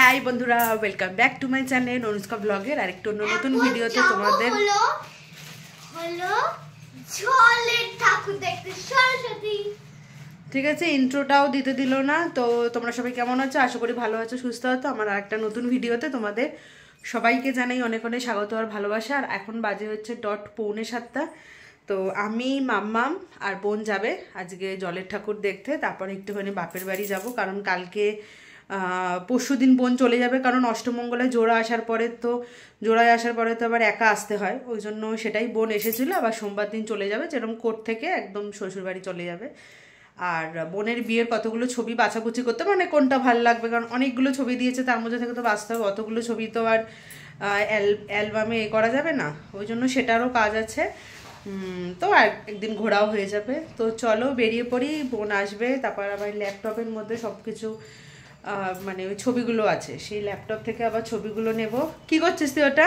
High বন্ধুরা welcome back to my channel Anushka ব্লগের আরেকটু অন্য নতুন ভিডিওতে তোমাদের ঠিক আছে ইন্ট্রোটাও দিতে দিল না তো তোমরা সবাই কেমন আছো? আশা করি ভালো আছো সুস্থ আছো। আমার আরেকটা নতুন ভিডিওতে তোমাদের সবাইকে জানাই অনেক অনেক স্বাগত আর ভালোবাসা। আর এখন বাজে হচ্ছে ডট পৌনে সাতটা। তো আমি মাম্মাম আর বোন যাবে আজকে জলের ঠাকুর দেখতে তারপর একটুখানি বাপের বাড়ি যাব কারণ কালকে পরশু দিন বোন চলে যাবে, কারণ অষ্টমঙ্গলায় জোড়া আসার পরে তো, জোড়ায় আসার পরে তো আবার একা আসতে হয়, ওই জন্য সেটাই বোন এসেছিল, আবার সোমবার দিন চলে যাবে, যেরকম কোর্ট থেকে একদম শ্বশুরবাড়ি চলে যাবে। আর বোনের বিয়ের কতগুলো ছবি বাছাকুচি করতে মানে কোনটা ভালো লাগবে, কারণ অনেকগুলো ছবি দিয়েছে, তার মধ্যে থেকে তো বাঁচতে হবে, অতগুলো ছবি তো আর অ্যালবামে এ করা যাবে না, ওই জন্য সেটারও কাজ আছে। তো একদিন ঘোরাও হয়ে যাবে। তো চলো বেরিয়ে পড়ি, বোন আসবে, তারপর আবার ল্যাপটপের মধ্যে সব কিছু মানে ওই ছবিগুলো আছে। সেই ল্যাপটপ থেকে আবার ছবিগুলো নেব। কি করছিস তুই ওটা?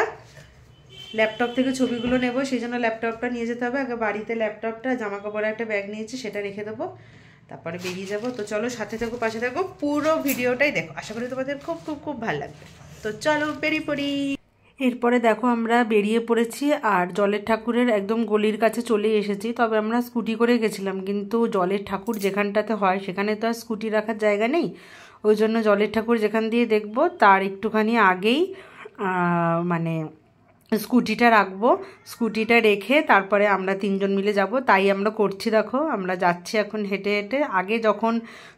ল্যাপটপ থেকে ছবিগুলো নেব। সেই জন্য ল্যাপটপটা নিয়ে যেতে হবে। আগে বাড়িতে ল্যাপটপটা জামা কাপড়ের একটা ব্যাগ নিয়েছি, সেটা রেখে দেবো। তারপরে বেরিয়ে যাব। তো চলো সাথে থাকো, পাশে থাকো। পুরো ভিডিওটাই দেখো। আশা করি তোমাদের খুব খুব খুব ভালো লাগবে। তো চলো বেরিয়ে পড়ি। এরপরে দেখো আমরা বেরিয়ে পড়েছি আর জলের ঠাকুরের একদম গলির কাছে চলে এসেছি। তবে আমরা স্কুটি করে গেছিলাম, কিন্তু জলের ঠাকুর যেখানটাতে হয়, সেখানে তো আর স্কুটি রাখার জায়গা নেই। ওই জন্য জলের ঠাকুর যেখান দিয়ে দেখব, তার একটুখানি আগেই মানে স্কুটিটা রাখব। স্কুটিটা রেখে তারপরে আমরা তিনজন মিলে যাব। তাই আমরা করছি, দেখো, আমরা যাচ্ছি এখন হেঁটে হেঁটে। আগে যখন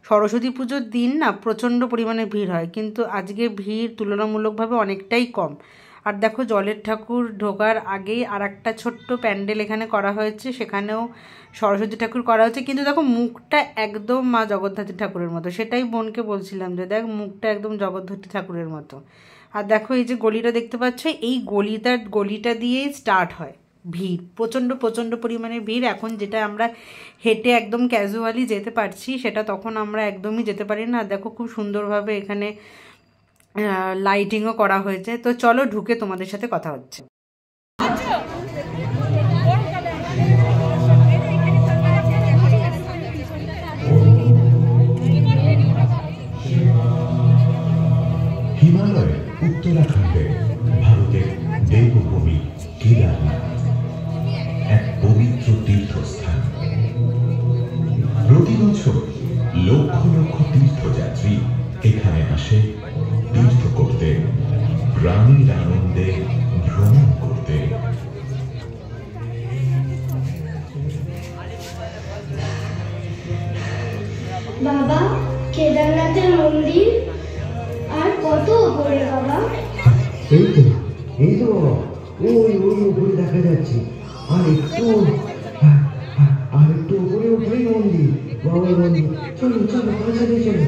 সরস্বতী পুজোর দিন না, প্রচণ্ড পরিমাণে ভিড় হয়। কিন্তু আজকে ভিড় তুলনামূলকভাবে অনেকটাই কম। আর দেখো জলের ঠাকুর ঢোকার আগেই আর একটা ছোট্ট প্যান্ডেল এখানে করা হয়েছে, সেখানেও সরস্বতী ঠাকুর করা হয়েছে। কিন্তু দেখো মুখটা একদম মা জগদ্ধাত্রী ঠাকুরের মতো, সেটাই বোনকে বলছিলাম যে দেখ মুখটা একদম জগদ্ধাত্রী ঠাকুরের মতো। আর দেখো এই যে গলিটা দেখতে পাচ্ছ, এই গলিটা গলিটা দিয়েই স্টার্ট হয়। ভিড়, প্রচণ্ড প্রচণ্ড পরিমাণে ভিড়। এখন যেটা আমরা হেঁটে একদম ক্যাজুয়ালি যেতে পারছি, সেটা তখন আমরা একদমই যেতে পারি না। আর দেখো খুব সুন্দরভাবে এখানে লাইটিংও করা হয়েছে। তো চলো ঢুকে তোমাদের সাথে কথা হচ্ছে। হিমালয়, উত্তরাখণ্ডে ভারতের দেবভূমি এক পবিত্র তীর্থস্থান। প্রতি বছর লক্ষ লক্ষ তীর্থযাত্রী এখানে আসে। প্রাণীর আনন্দে ভ্রমণ করতে। বাবা কেদারনাথের মন্দির আর কত উপরে বাবা? এই তো এই তো ওই ওই উপরে দেখা যাচ্ছে। আর একটু আর একটু উপরে উঠলেই মন্দির বাবার মন্দির। চলো চলো তাড়াতাড়ি চলো।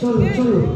চলো চলো জয়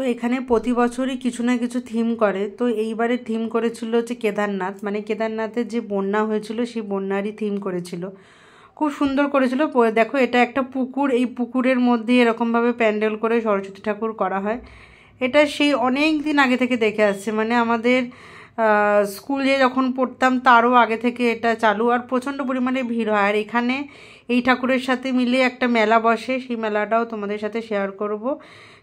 এখানে প্রতি বছরই কিছু না কিছু থিম করে। তো এইবারে থিম করেছিল হচ্ছে কেদারনাথ। মানে কেদারনাথের যে বন্যা হয়েছিল, সেই বন্যারই থিম করেছিল। খুব সুন্দর করেছিল। দেখো এটা একটা পুকুর। এই পুকুরের মধ্যে এরকমভাবে প্যান্ডেল করে সরস্বতী ঠাকুর করা হয়। এটা সেই অনেক দিন আগে থেকে দেখে আসছে। মানে আমাদের স্কুলে যখন পড়তাম, তারও আগে থেকে এটা চালু। আর প্রচণ্ড পরিমাণে ভিড় হয়। আর এখানে এই ঠাকুরের সাথে মিলে একটা মেলা বসে। সেই মেলাটাও তোমাদের সাথে শেয়ার করব।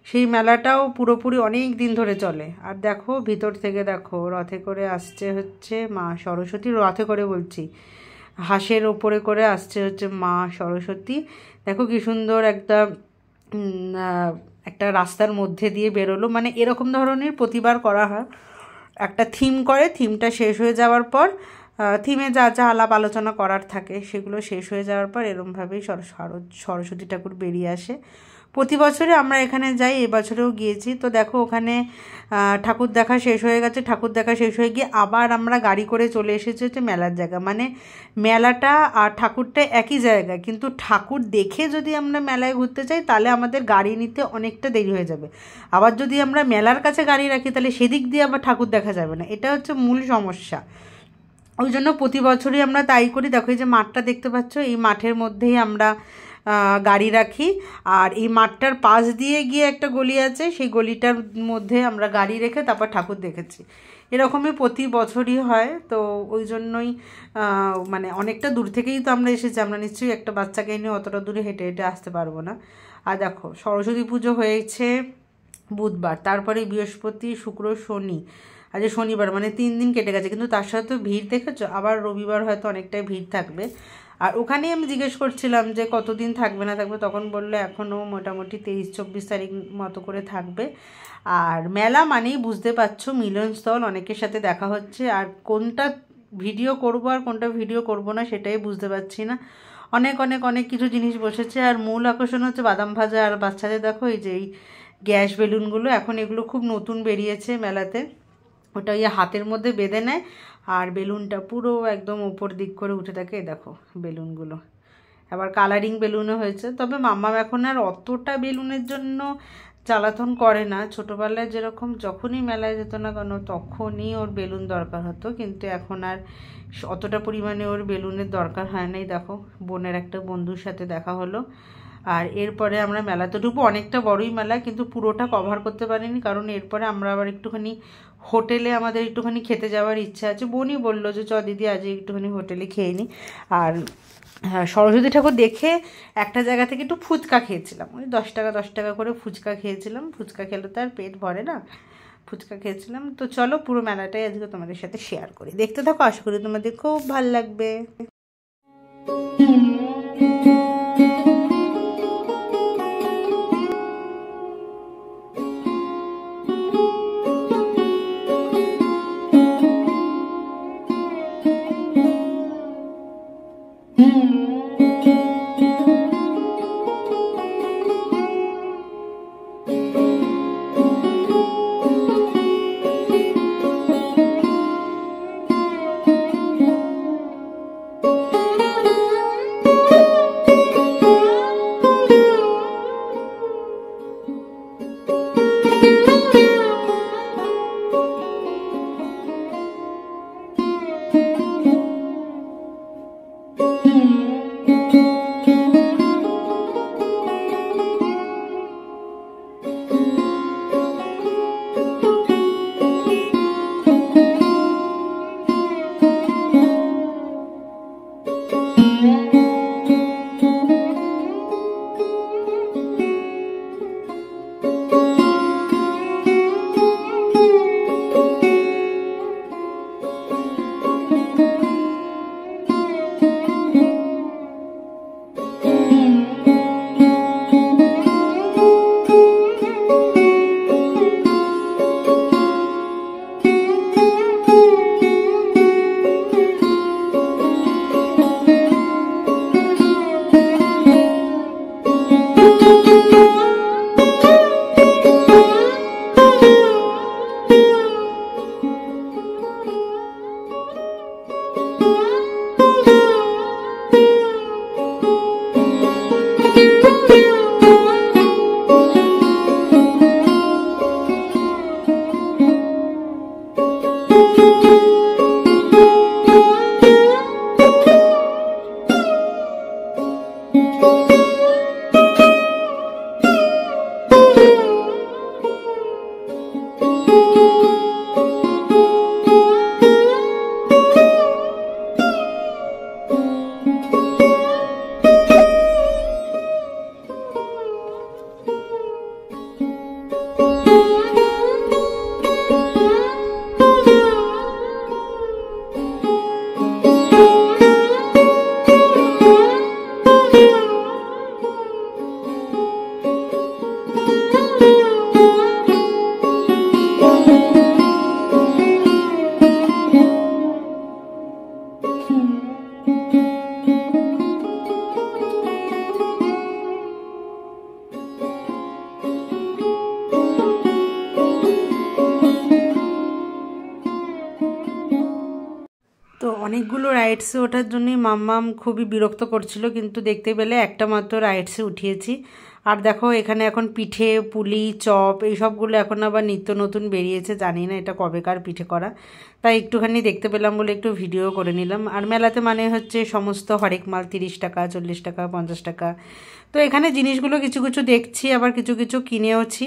সেই মেলাটাও পুরোপুরি অনেক দিন ধরে চলে। আর দেখো, ভিতর থেকে দেখো, রথে করে আসছে হচ্ছে মা সরস্বতী। রথে করে বলছি, হাঁসের ওপরে করে আসছে হচ্ছে মা সরস্বতী। দেখো কি সুন্দর একটা একটা রাস্তার মধ্যে দিয়ে বেরোলো। মানে এরকম ধরনের প্রতিবার করা হয়। একটা থিম করে থিমটা শেষ হয়ে যাওয়ার পর থিমে যা যা আলাপ আলোচনা করার থাকে সেগুলো শেষ হয়ে যাওয়ার পর এরমভাবেই সর- সর- সরস্বতী ঠাকুর বেরিয়ে আসে। প্রতি বছরে আমরা এখানে যাই এবছরেও গিয়েছি। তো দেখো ওখানে ঠাকুর দেখা শেষ হয়ে গেছে। ঠাকুর দেখা শেষ হয়ে গিয়ে আবার আমরা গাড়ি করে চলে এসেছি হচ্ছে মেলার জায়গা। মানে মেলাটা আর ঠাকুরটা একই জায়গায় কিন্তু ঠাকুর দেখে যদি আমরা মেলায় ঘুরতে চাই, তাহলে আমাদের গাড়ি নিতে অনেকটা দেরি হয়ে যাবে। আবার যদি আমরা মেলার কাছে গাড়ি রাখি, তাহলে সেদিক দিয়ে আবার ঠাকুর দেখা যাবে না। এটা হচ্ছে মূল সমস্যা। ওই জন্য প্রতি বছরই আমরা তাই করি। দেখো এই যে মাঠটা দেখতে পাচ্ছ, এই মাঠের মধ্যেই আমরা গাড়ি রাখি। আর এই মাঠটার পাশ দিয়ে গিয়ে একটা গলি আছে, সেই গলিটার মধ্যে আমরা গাড়ি রেখে তারপর ঠাকুর দেখেছি। এরকমই প্রতি বছরই হয়, তো ওই জন্যই মানে অনেকটা দূর থেকেই তো আমরা এসেছি। আমরা নিশ্চয়ই একটা বাচ্চাকে নিয়ে অতটা দূরে হেঁটে হেঁটে আসতে পারব না। আর দেখো, সরস্বতী পুজো হয়েছে বুধবার, তারপরে বৃহস্পতি, শুক্র, শনি। আজ শনিবার মানে তিন দিন কেটে গেছে, কিন্তু তার সাথে তো ভিড় দেখেছ? আবার রবিবার হয়তো অনেকটাই ভিড় থাকবে। আর ওখানেই আমি জিজ্ঞেস করছিলাম যে কতদিন থাকবে না থাকবে, তখন বলল এখনও মোটামুটি তেইশ চব্বিশ তারিখ মতো করে থাকবে। আর মেলা মানেই বুঝতে পারছ মিলনস্থল অনেকের সাথে দেখা হচ্ছে, আর কোনটা ভিডিও করব আর কোনটা ভিডিও করব না সেটাই বুঝতে পারছি না। অনেক অনেক অনেক কিছু জিনিস বসেছে, আর মূল আকর্ষণ হচ্ছে বাদাম ভাজা আর বাচ্চাদের দেখো, এই যে এই গ্যাস বেলুনগুলো, এখন এগুলো খুব নতুন বেরিয়েছে মেলাতে। ওটা ওই হাতের মধ্যে বেঁধে নেয় আর বেলুনটা পুরো একদম উপর দিক করে উঠে থাকে দেখো বেলুনগুলো। আবার কালারিং বেলুনও হয়েছে। তবে মাম্মাম এখন আর অতটা বেলুনের জন্য জ্বালাতন করে না। ছোটোবেলায় যেরকম যখনই মেলায় যেত না কেন, তখনই ওর বেলুন দরকার হতো। কিন্তু এখন আর অতটা পরিমাণে ওর বেলুনের দরকার হয় নাই। দেখো, বোনের একটা বন্ধুর সাথে দেখা হলো। আর এরপরে আমরা মেলাতে ঢুকবো। অনেকটা বড়ই মেলা, কিন্তু পুরোটা কভার করতে পারিনি। কারণ এরপরে আমরা আবার একটুখানি হোটেলে আমাদের একটুখানি খেতে যাওয়ার ইচ্ছা আছে। বোনই বলল যে, চ দিদি, আজ একটুখানি হোটেলে খেয়ে নিই আর হ্যাঁ সরস্বতী ঠাকুর দেখে একটা জায়গা থেকে একটু ফুচকা খেয়েছিলাম। ওই দশ টাকা দশ টাকা করে ফুচকা খেয়েছিলাম। ফুচকা খেলে তো আর পেট ভরে না। ফুচকা খেয়েছিলাম। তো চলো পুরো মেলাটাই আজকে তোমাদের সাথে শেয়ার করি। দেখতে থাকো, আশা করি তোমাদের খুব ভালো লাগবে। রাইডসে ওঠার জন্যই মাম্মাম খুবই বিরক্ত করছিল, কিন্তু দেখতে পেলে একটা মাত্র রাইডসে উঠিয়েছি। আর দেখো, এখানে এখন পিঠে, পুলি, চপ এইসবগুলো এখন আবার নিত্য নতুন বেরিয়েছে, জানি না এটা কবেকার পিঠে করা। তাই একটুখানি দেখতে পেলাম বলে একটু ভিডিও করে নিলাম। আর মেলাতে মানে হচ্ছে সমস্ত হরেক মাল তিরিশ টাকা, চল্লিশ টাকা, পঞ্চাশ টাকা। তো এখানে জিনিসগুলো কিছু কিছু দেখছি, আবার কিছু কিছু কিনেওছি।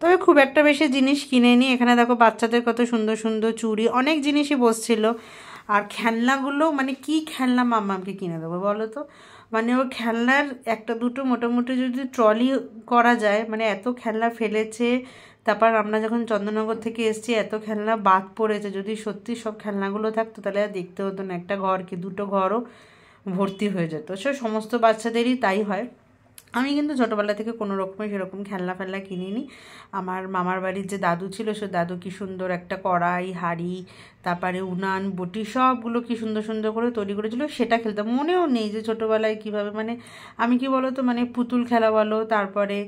তবে খুব একটা বেশি জিনিস কিনে নি এখানে দেখো বাচ্চাদের কত সুন্দর সুন্দর চুড়ি, অনেক জিনিসই বসছিল। আর খেলনাগুলো মানে কি খেলনা মাম্মামকে কিনে দেবো বলো তো? মানে ওর খেলনার একটা দুটো মোটামুটি যদি ট্রলি করা যায় মানে এত খেলনা ফেলেছে, তারপর আমরা যখন চন্দ্রনগর থেকে এসেছি, এত খেলনা বাদ পড়েছে, যদি সত্যি সব খেলনাগুলো থাকতো, তাহলে আর দেখতে হতো না, একটা ঘর কি দুটো ঘরও ভর্তি হয়ে যেত। সে সমস্ত বাচ্চাদেরই তাই হয়। আমি কিন্তু ছোটোবেলা থেকে কোনো রকমের সেরকম খেলনা ফেলনা কিনিনি। আমার মামার বাড়ির যে দাদু ছিল, সে দাদু কি সুন্দর একটা কড়াই, হাঁড়ি, তারপরে উনান, বটি সবগুলো কি সুন্দর সুন্দর করে তৈরি করেছিল, সেটা খেলতাম। মনেও নেই যে ছোটোবেলায় কীভাবে মানে আমি কি বলো তো মানে পুতুল খেলা বলো, তারপরে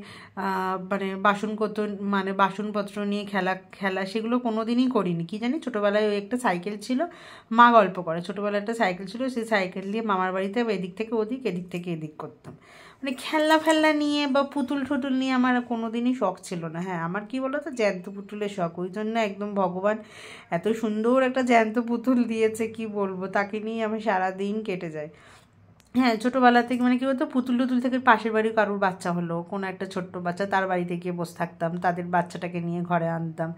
মানে বাসনপত্র মানে বাসনপত্র নিয়ে খেলা খেলা, সেগুলো কোনো দিনই করিনি। কি জানি, ছোটোবেলায় ওই একটা সাইকেল ছিল, মা গল্প করে। ছোটোবেলায় একটা সাইকেল ছিল, সেই সাইকেল দিয়ে মামার বাড়িতে এদিক থেকে ওদিক, এদিক থেকে এদিক করতাম। মানে খেলনা ফেলনা নিয়ে বা পুতুল টুতুল নিয়ে আমার কোনো দিনই শখ ছিল না। হ্যাঁ আমার কি বলো তো জ্যান্ত পুতুলের শখ। ওই জন্য একদম ভগবান এত সুন্দর একটা জ্যান্ত পুতুল দিয়েছে, কি বলব? তাকে নিয়ে আমি সারাদিন কেটে যায় হ্যাঁ ছোটোবেলা থেকে মানে কী বলতো? পুতুল টুতুল থেকে পাশের বাড়ি কারোর বাচ্চা হলো। কোনো একটা ছোট্ট বাচ্চা তার বাড়িতে গিয়ে বসে থাকতাম। তাদের বাচ্চাটাকে নিয়ে ঘরে আনতাম।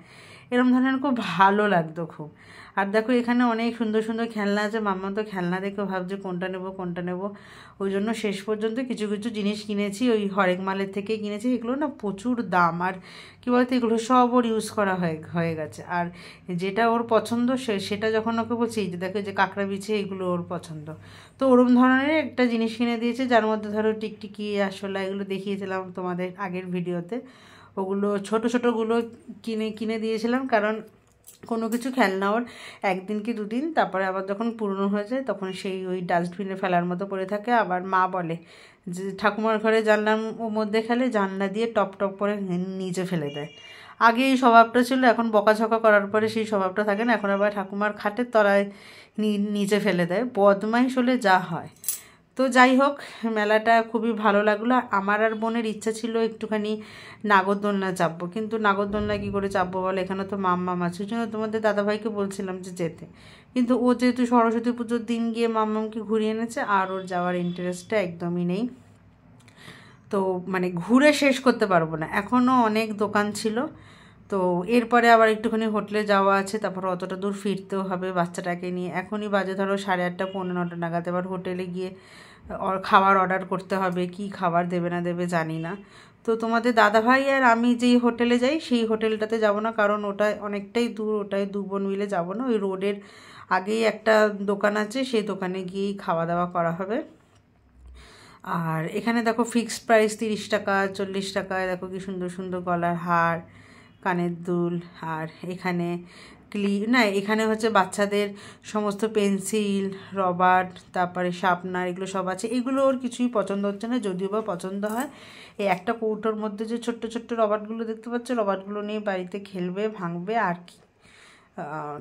এরকম ধরনের খুব ভালো লাগতো খুব। আর দেখো এখানে অনেক সুন্দর সুন্দর খেলনা আছে। মাম্মা তো খেলনা দেখে ভাবছে কোনটা নেব কোনটা নেব। ওই জন্য শেষ পর্যন্ত কিছু কিছু জিনিস কিনেছি। ওই হরেক মালের থেকে কিনেছি। এগুলো না প্রচুর দাম। আর কী বলতো, এগুলো সব ওর ইউজ করা হয়ে হয়ে গেছে। আর যেটা ওর পছন্দ, সে, সেটা যখন ওকে বলছি যে দেখো যে কাঁকড়া বিছে এগুলো ওর পছন্দ। তো ওরম ধরনের একটা জিনিস কিনে দিয়েছে, যার মধ্যে ধরো টিকটিকি আসলে এগুলো দেখিয়েছিলাম তোমাদের আগের ভিডিওতে ওগুলো ছোট ছোটোগুলো কিনে কিনে দিয়েছিলাম, কারণ কোনো কিছু খেলনা ওর একদিন কি দুদিন, তারপরে আবার যখন পুরনো হয়ে যায়, তখন সেই ওই ডাস্টবিনে ফেলার মতো পড়ে থাকে। আবার মা বলে যে, ঠাকুমার ঘরে জানলার মধ্যে খেলে, জানলা দিয়ে টপ টপ করে নিচে ফেলে দেয়। আগে এই স্বভাবটা ছিল, এখন বকাঝকা করার পরে সেই স্বভাবটা থাকে না। এখন আবার ঠাকুমার খাটের তলায় নিচে ফেলে দেয়। বদমাইশ হলে যা হয়। তো যাই হোক মেলাটা খুবই ভালো লাগল। আমার আর বোনের ইচ্ছা ছিল একটুখানি নাগরদোলনা চাপবো, কিন্তু নাগরদোলনা কী করে চাপবো বলে? এখানে তো মাম্মাম আছে। ওই জন্য তোমাদের দাদাভাইকে বলছিলাম যে যেতে। কিন্তু ও যেহেতু সরস্বতী পুজোর দিন গিয়ে মাম্মামকে ঘুরিয়ে এনেছে, আর ওর যাওয়ার ইন্টারেস্টটা একদমই নেই। তো মানে ঘুরে শেষ করতে পারব না। এখনও অনেক দোকান ছিল। তো এরপরে আবার একটুখানি হোটেলে যাওয়া আছে, তারপর অতটা দূর ফিরতেও হবে বাচ্চাটাকে নিয়ে। এখনই বাজে ধরো সাড়ে আটটা, পৌনে নটা নাগাদ। এবার হোটেলে গিয়ে খাবার অর্ডার করতে হবে, কি খাবার দেবে না দেবে জানি না। তো তোমাদের দাদাভাই আর আমি যেই হোটেলে যাই, সেই হোটেলটাতে যাব না, কারণ ওটা অনেকটাই দূর, ওটায় দু বোন মিলে যাব না। ওই রোডের আগেই একটা দোকান আছে, সেই দোকানে গিয়েই খাওয়া দাওয়া করা হবে। আর এখানে দেখো ফিক্সড প্রাইস তিরিশ টাকা, চল্লিশ টাকায় দেখো কি সুন্দর সুন্দর গলার হার। কানের দুল আর এখানে ক্লি না, এখানে হচ্ছে বাচ্চাদের সমস্ত পেন্সিল, রবার, তারপরে শার্পনার এগুলো সব আছে। এগুলো ওর কিছুই পছন্দ হচ্ছে না, যদিও বা পছন্দ হয়। এই একটা কৌটোর মধ্যে যে ছোট্ট ছোট্ট রবারগুলো দেখতে পাচ্ছ, রবারগুলো নিয়ে বাড়িতে খেলবে, ভাঙবে আর কি।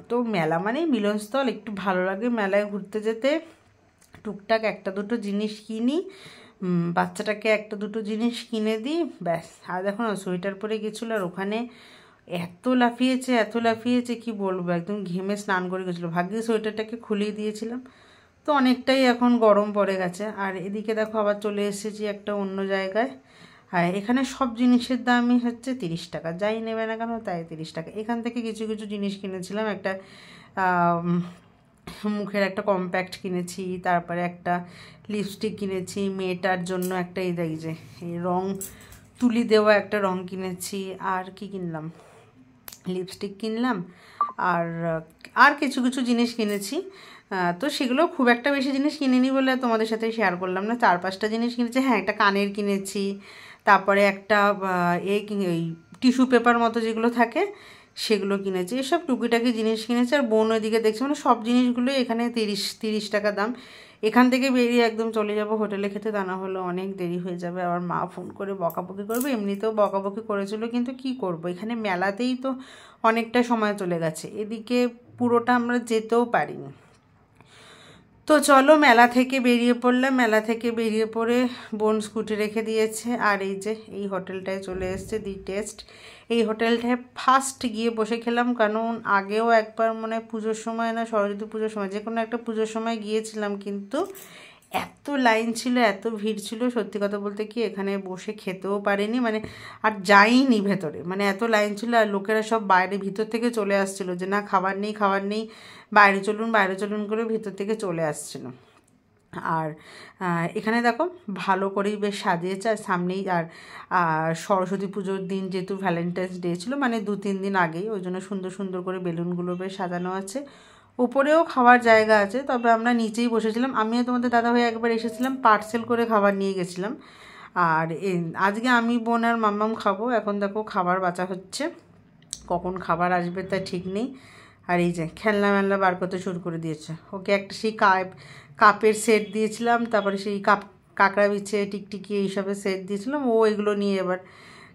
তো মেলা মানেই মিলনস্থল, একটু ভালো লাগে মেলায় ঘুরতে যেতে। টুকটাক একটা দুটো জিনিস কিনি বাচ্চাটাকে একটা দুটো জিনিস কিনে দিই, ব্যাস। আর দেখো না, সোয়েটার পরে গেছিল আর ওখানে এত লাফিয়েছে এত লাফিয়েছে, কি বলব? একদম ঘেমে স্নান করে গেছিল। ভাগ্যে সোয়েটারটাকে খুলিয়ে দিয়েছিলাম। তো অনেকটাই এখন গরম পড়ে গেছে। আর এদিকে দেখো আবার চলে এসেছি একটা অন্য জায়গায়। আর এখানে সব জিনিসের দামই হচ্ছে তিরিশ টাকা। যাই নেবে না কেন তাই তিরিশ টাকা। এখান থেকে কিছু কিছু জিনিস কিনেছিলাম। একটা মুখের একটা কম্প্যাক্ট কিনেছি, তারপরে একটা লিপস্টিক কিনেছি, মেয়েটার জন্য একটা এই দেখ যে রং, তুলি দেওয়া একটা রং কিনেছি। আর কি কিনলাম? লিপস্টিক কিনলাম আর আর কিছু কিছু জিনিস কিনেছি। তো সেগুলো খুব একটা বেশি জিনিস কিনিনি বলে তোমাদের সাথে শেয়ার করলাম না। চার পাঁচটা জিনিস কিনেছি। হ্যাঁ একটা কানের কিনেছি, তারপরে একটা এই ওই টিস্যু পেপার মতো যেগুলো থাকে সেগুলো কিনেছি। এসব টুকিটাকি জিনিস কিনেছি আর বোন ওইদিকে দেখছি মানে সব জিনিসগুলোই এখানে তিরিশ তিরিশ টাকা দাম। এখান থেকে বেরিয়ে একদম চলে যাব হোটেলে খেতে, তা না হলে অনেক দেরি হয়ে যাবে। আবার মা ফোন করে বকাবকি করবে, এমনিতেও বকাবকি করেছিল, কিন্তু কি করব? এখানে মেলাতেই তো অনেকটা সময় চলে গেছে। এদিকে পুরোটা আমরা যেতেও পারিনি। তো চলো মেলা থেকে বেরিয়ে পড়লাম। মেলা থেকে বেরিয়ে পড়ে বোন স্কুটি রেখে দিয়েছে। আর এই যে, এই হোটেলটায় চলে এসছে দি টেস্ট। এই হোটেলটায় ফার্স্ট গিয়ে বসে খেলাম। কারণ আগেও একবার মানে পুজোর সময় না, সরস্বতী পুজোর সময়, যে কোনো একটা পুজোর সময় গিয়েছিলাম। কিন্তু এত লাইন ছিল, এত ভিড় ছিল, সত্যি কথা বলতে কি এখানে বসে খেতেও পারেনি। মানে আর যাইনি ভেতরে। মানে এত লাইন ছিল আর লোকেরা সব বাইরে, ভিতর থেকে চলে আসছিল যে, না, খাবার নেই খাবার নেই। বাইরে চলুন বাইরে চলুন করে ভিতর থেকে চলে আসছিল আর এখানে দেখো ভালো করেই বেশ সাজিয়েছে। আর সামনেই আর সরস্বতী পুজোর দিন যেহেতু ভ্যালেন্টাইন্স ডে ছিল মানে দু তিন দিন আগেই, ওই জন্য সুন্দর সুন্দর করে বেলুনগুলো বেশ সাজানো আছে। উপরেও খাওয়ার জায়গা আছে, তবে আমরা নিচেই বসেছিলাম। আমিও তোমাদের দাদা ভাই একবার এসেছিলাম, পার্সেল করে খাবার নিয়ে গেছিলাম। আর আজকে আমি বোন আর মাম্মাম খাব, এখন দেখো খাবার বাঁচা হচ্ছে। কখন খাবার আসবে তা ঠিক নেই। আর এই যে খেলনা মেলনা বার করতে শুরু করে দিয়েছে। ওকে একটা সেই কাপ, কাপের সেট দিয়েছিলাম, তারপরে সেই কাপ, কাঁকড়া বিছে, টিকটিকি এইসবের সেট দিয়েছিলাম। ও এগুলো নিয়ে এবার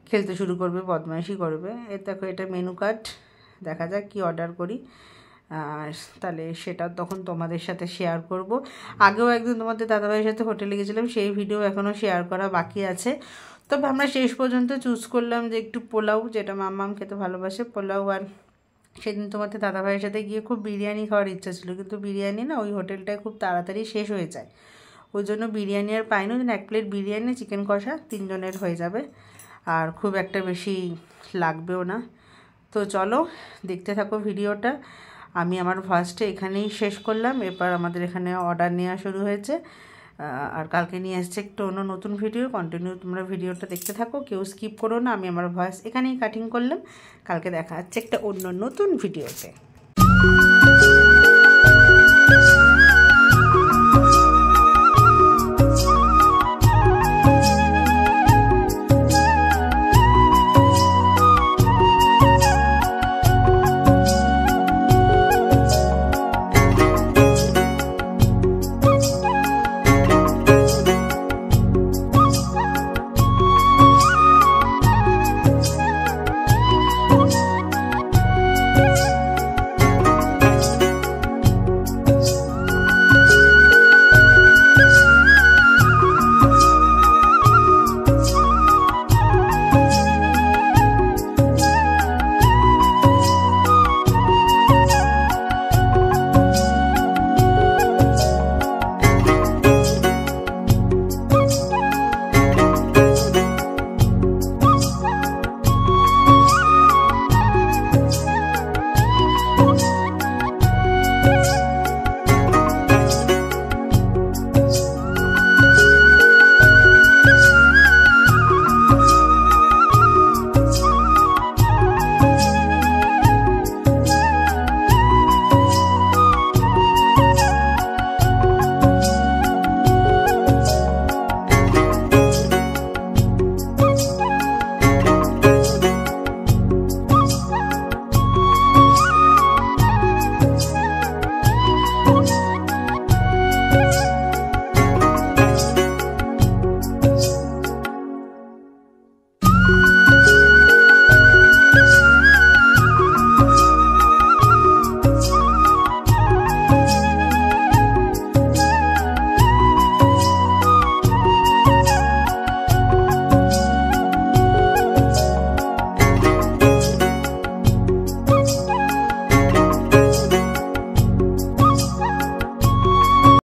খেলতে শুরু করবে, বদমাইশি করবে। এ দেখো, এটা মেনু কার্ড। দেখা যাক কি অর্ডার করি। তাহলে সেটা তখন তোমাদের সাথে শেয়ার করব। আগেও একদিন তোমাদের দাদাভাইয়ের সাথে হোটেলে গেছিলাম, সেই ভিডিও এখনও শেয়ার করা বাকি আছে। তবে আমরা শেষ পর্যন্ত চুজ করলাম যে একটু পোলাও, যেটা মাম্মাম খেতে ভালোবাসে, পোলাও আর সেদিন তোমাদের দাদাভাইয়ের সাথে গিয়ে খুব বিরিয়ানি খাওয়ার ইচ্ছা ছিল, কিন্তু বিরিয়ানি না ওই হোটেলটায় খুব তাড়াতাড়ি শেষ হয়ে যায়। ওই জন্য বিরিয়ানি আর পাইনি, ওই এক প্লেট বিরিয়ানি চিকেন কষা তিনজনের হয়ে যাবে। আর খুব একটা বেশি লাগবেও না। তো চলো, দেখতে থাকো ভিডিওটা। আমি আমার ফার্স্টে এখানেই শেষ করলাম। এরপর আমাদের এখানে অর্ডার নেওয়া শুরু হয়েছে। আর কালকে নিয়ে আসছে একটু অন্য নতুন ভিডিও কন্টিনিউ তোমরা ভিডিওটা দেখতে থাকো, কেউ স্কিপ করো না, আমি আমার ভয়েস এখানেই কাটিং করলাম। কালকে দেখা যাচ্ছে একটা অন্য নতুন ভিডিওতে